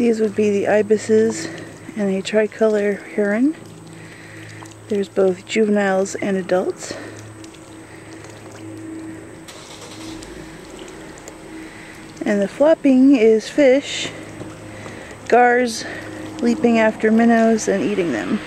These would be the ibises and a tricolor heron. There's both juveniles and adults. And the flopping is fish, gars leaping after minnows and eating them.